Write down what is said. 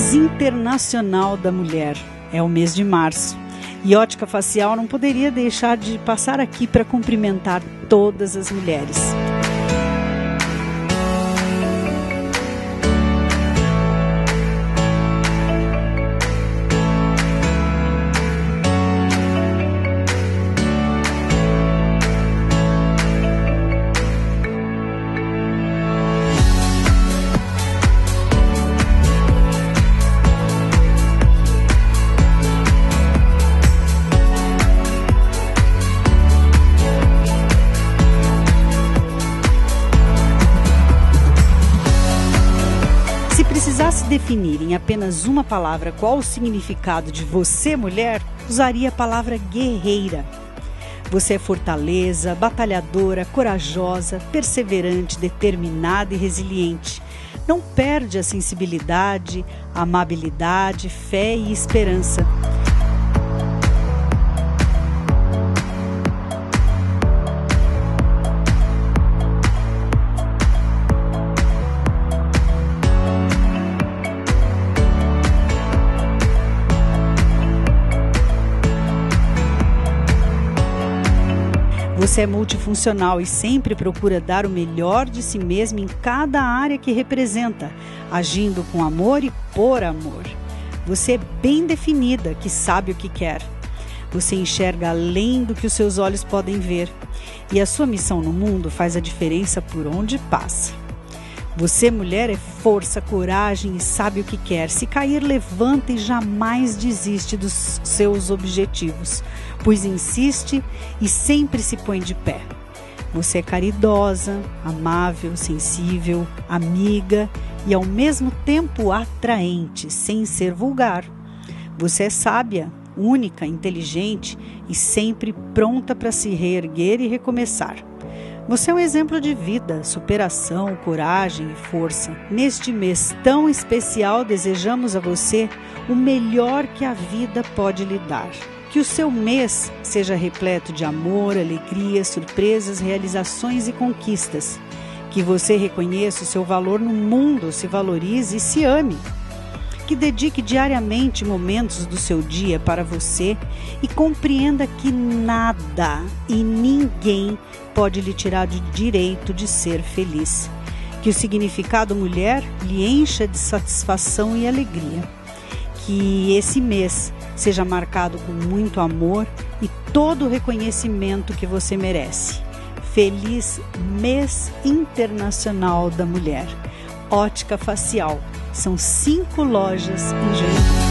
Mês Internacional da Mulher. É o mês de março. E Ótica Facial não poderia deixar de passar aqui para cumprimentar todas as mulheres. Precisasse definir em apenas uma palavra qual o significado de você, mulher, usaria a palavra guerreira. Você é fortaleza, batalhadora, corajosa, perseverante, determinada e resiliente. Não perde a sensibilidade, amabilidade, fé e esperança. Você é multifuncional e sempre procura dar o melhor de si mesmo em cada área que representa, agindo com amor e por amor. Você é bem definida, que sabe o que quer. Você enxerga além do que os seus olhos podem ver. E a sua missão no mundo faz a diferença por onde passa. Você, mulher, é força, coragem e sabe o que quer. Se cair, levanta e jamais desiste dos seus objetivos, pois insiste e sempre se põe de pé. Você é caridosa, amável, sensível, amiga e ao mesmo tempo atraente, sem ser vulgar. Você é sábia, única, inteligente e sempre pronta para se reerguer e recomeçar. Você é um exemplo de vida, superação, coragem e força. Neste mês tão especial, desejamos a você o melhor que a vida pode lhe dar. Que o seu mês seja repleto de amor, alegria, surpresas, realizações e conquistas. Que você reconheça o seu valor no mundo, se valorize e se ame que dedique diariamente momentos do seu dia para você e compreenda que nada e ninguém pode lhe tirar o direito de ser feliz. Que o significado mulher lhe encha de satisfação e alegria. Que esse mês seja marcado com muito amor e todo o reconhecimento que você merece. Feliz Mês Internacional da Mulher. Ótica Facial são cinco lojas em Joinville.